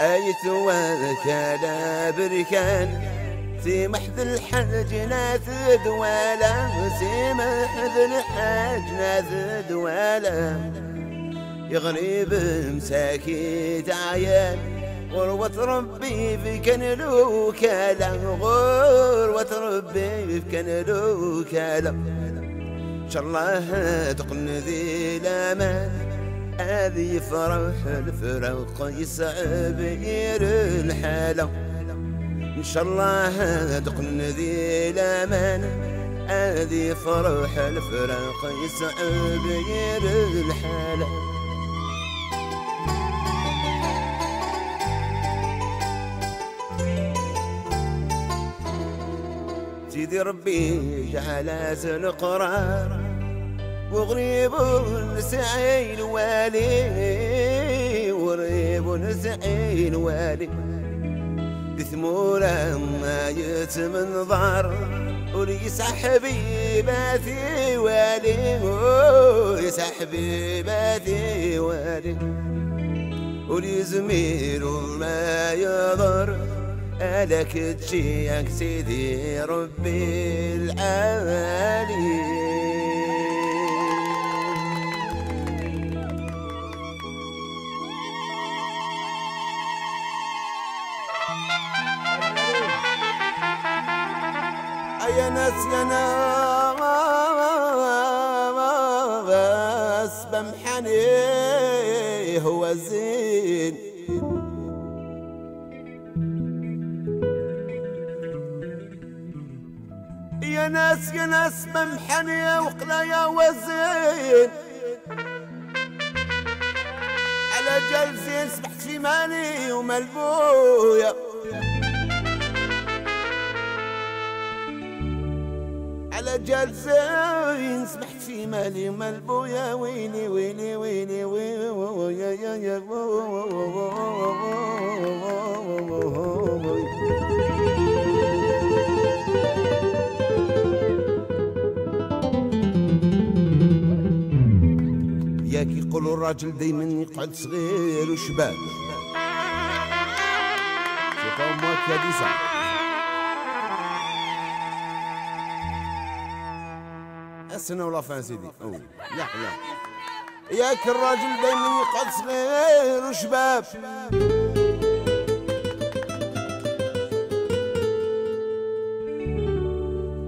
آية وكلا بركان سيمح ذي الحج ناس دوالا سيمح ذي الحج ناس دوالا يغريب مساكيت عيان غروة ربي في كان له كالا غروة ربي في كان له كالا إن شاء الله تقن ذي الأمان. هذه فرح الفرق يصعب ير الحاله إن شاء الله تقن ذي الأمان. هذه فرح الفرق يصعب ير الحاله سيدي ربي جعل القرار. وغريب نسعي والي وغريب نسعي والي. بثمورة ما يتمنظر وليس حبيباتي والي. وليس حبيباتي والي. ولي زميل ما يضر لك تجيك سيدي ربي العالي. ناس يا ناس بمحني هو الزين يا ناس يا ناس بمحني وقلايا وزين. على جلزين سبحت في مالي وملبويا. على جلزين سبحت في مالي وملبويا ويلي ويلي ويلي ويلي يا يا يا ياك يقولوا الراجل دايما يقعد صغير وشباب السنة ولا فان سيدي. لا لا ياك الراجل دايما يقعد صغير وشباب.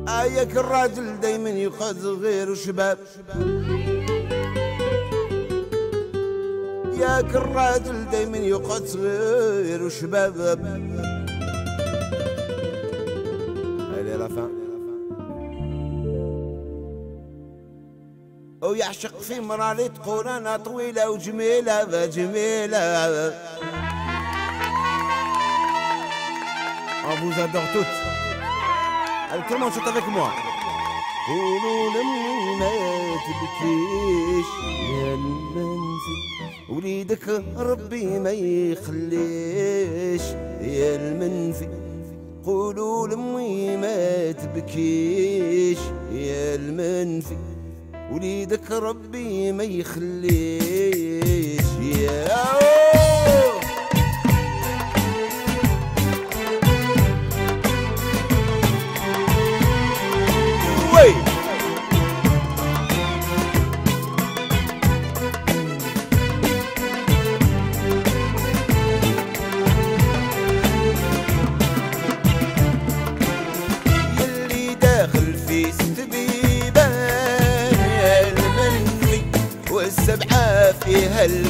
آياك الراجل دايما يقعد صغير وشباب. ياك الراجل دايما يقعد صغير وشباب. ويعشق في مراري تقول أنا طويلة وجميلة جميلة On vous adore toutes. Allez, avec moi. قولوا لمي ما تبكيش يا المنزل وليدك ربي ما يخليش يا المنفي قولوا لمي ما تبكيش يا المنفي وليدك ربي ما يخليش el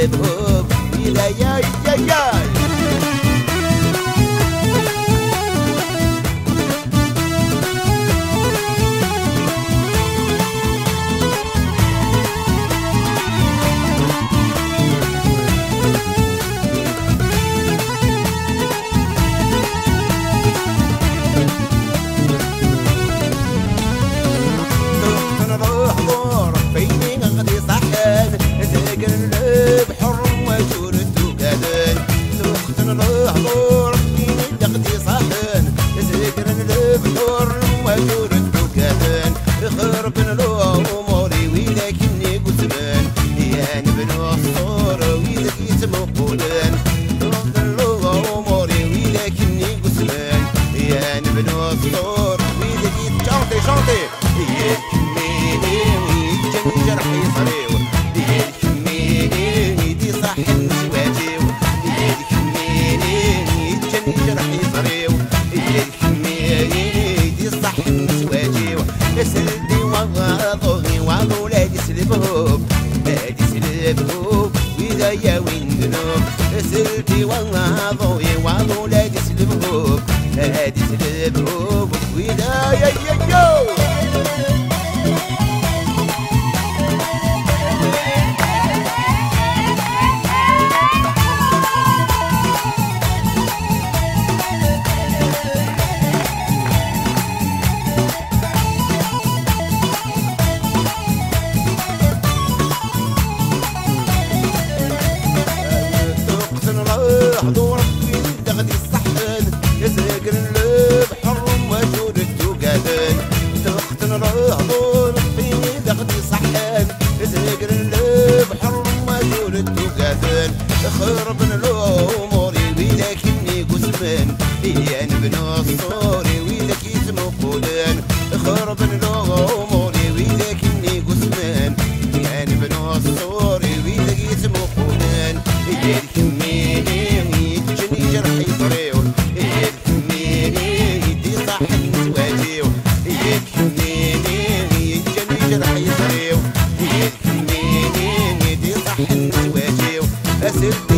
Hop, hop, il aïe aïe aïe aïe Bye. وقافل. من الأمور ويلك إني قسم لي أنا بن الصوري ويلك certeza.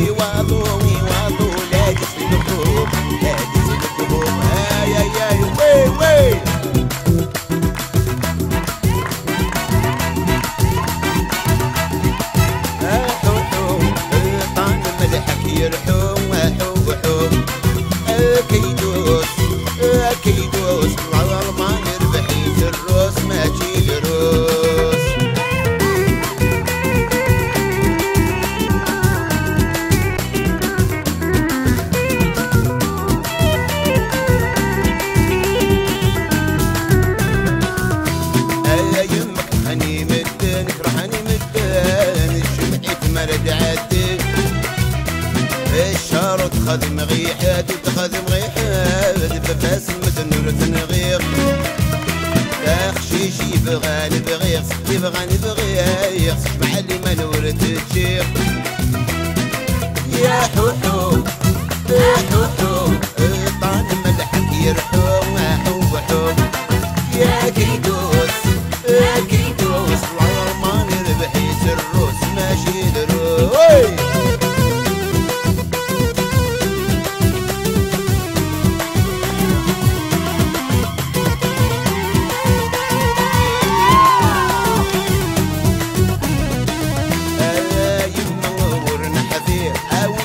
yeah. I will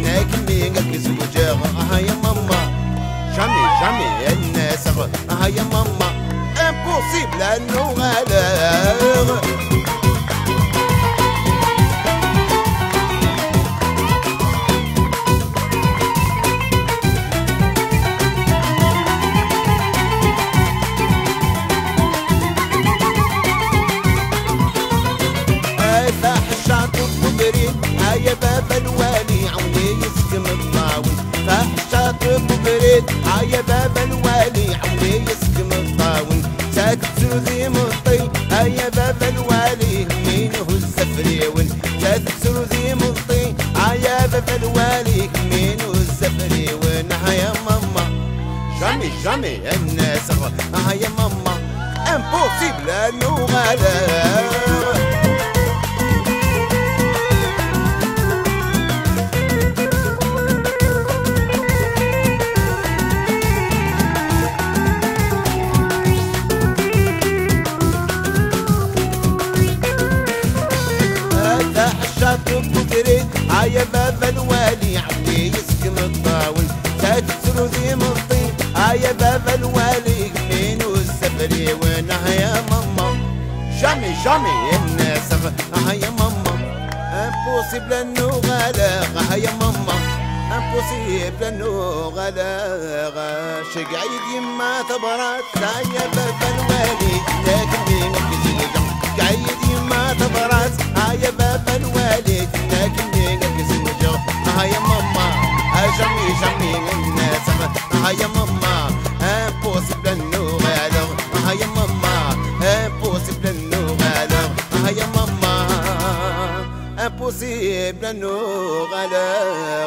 naked. الطاول هاي باب الوالي عمري يسكن الطاول ساكت ذي مطي هاي باب الوالي مينه الزفريون ساكت ذي مطي هاي باب الوالي مينه الزفريون هيا ماما. جامي جامي الناس هيا ماما. امبوسيبل نوغالا غالغ آه يا ماما. امبوسيبل أنه غالغ آه يا ماما. امبوسيبل أنه غالغ شق عيد يما تبرات. يا بابا الوالي. لكن مين كزيدم عيد يما تبرات. يا بابا الوالي. الناس. آه يا نصيب لأنه غلا